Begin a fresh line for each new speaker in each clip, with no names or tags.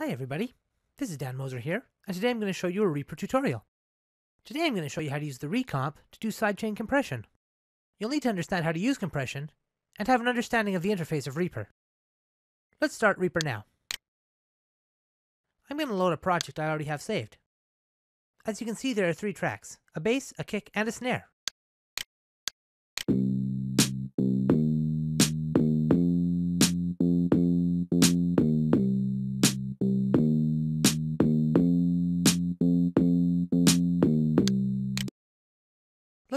Hi everybody, this is Dan Moser here, and today I'm going to show you a Reaper tutorial. Today I'm going to show you how to use the ReaComp to do sidechain compression. You'll need to understand how to use compression, and have an understanding of the interface of Reaper. Let's start Reaper now. I'm going to load a project I already have saved. As you can see there are three tracks, a bass, a kick, and a snare.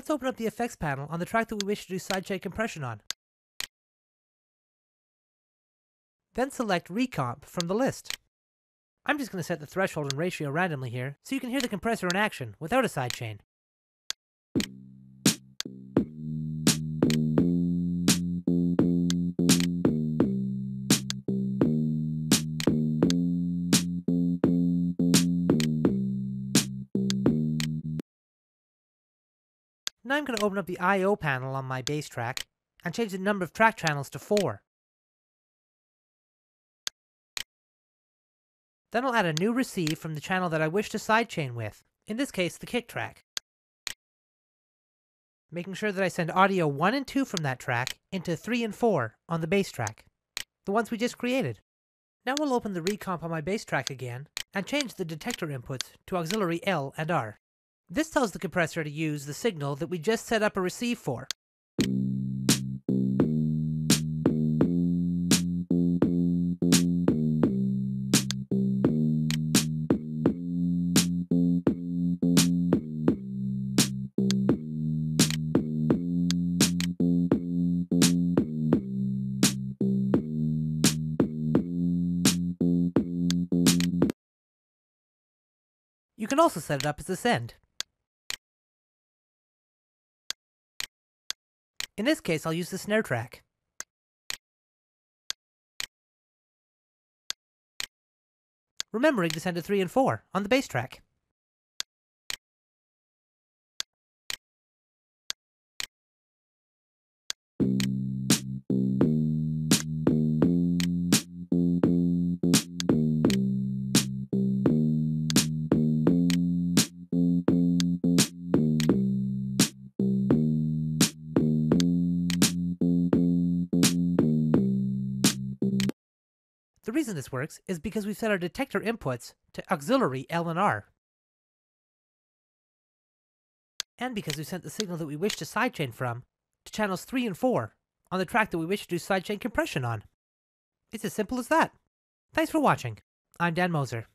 Let's open up the effects panel on the track that we wish to do sidechain compression on. Then select ReaComp from the list. I'm just going to set the threshold and ratio randomly here, so you can hear the compressor in action without a sidechain. Now I'm going to open up the I.O. panel on my bass track and change the number of track channels to 4. Then I'll add a new receive from the channel that I wish to sidechain with, in this case the kick track. Making sure that I send audio 1 and 2 from that track into 3 and 4 on the bass track, the ones we just created. Now we'll open the ReaComp on my bass track again and change the detector inputs to auxiliary L and R. This tells the compressor to use the signal that we just set up a receive for. You can also set it up as a send. In this case, I'll use the snare track. Remembering to send a 3 and 4 on the bass track. The reason this works is because we've set our detector inputs to auxiliary L and R. And because we've sent the signal that we wish to sidechain from to channels 3 and 4 on the track that we wish to do sidechain compression on. It's as simple as that. Thanks for watching. I'm Dan Moser.